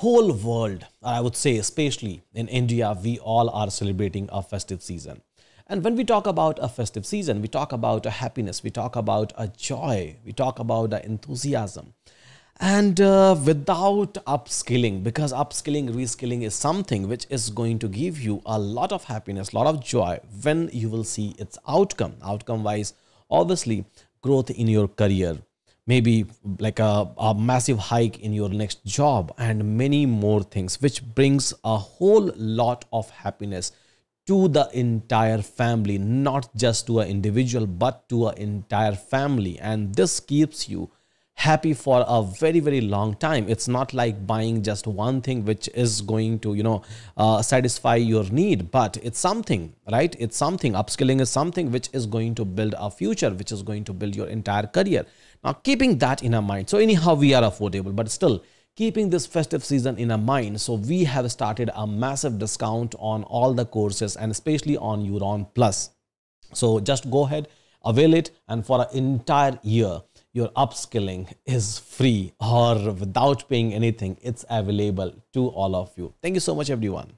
whole world, I would say, especially in India, we all are celebrating a festive season. And when we talk about a festive season, we talk about a happiness, we talk about a joy, we talk about the enthusiasm. And uh, without upskilling, because upskilling, reskilling is something which is going to give you a lot of happiness, a lot of joy when you will see its outcome. Outcome wise, obviously, growth in your career, maybe like a, a massive hike in your next job, and many more things, which brings a whole lot of happiness to the entire family, not just to an individual, but to an entire family. And this keeps you happy for a very very long time. It's not like buying just one thing which is going to you know uh, satisfy your need but it's something right? It's something. Upskilling is something which is going to build a future which is going to build your entire career. Now keeping that in our mind. So anyhow we are affordable but still keeping this festive season in our mind. So we have started a massive discount on all the courses and especially on Euron Plus. So just go ahead avail it and for an entire year your upskilling is free or without paying anything it's available to all of you. Thank you so much everyone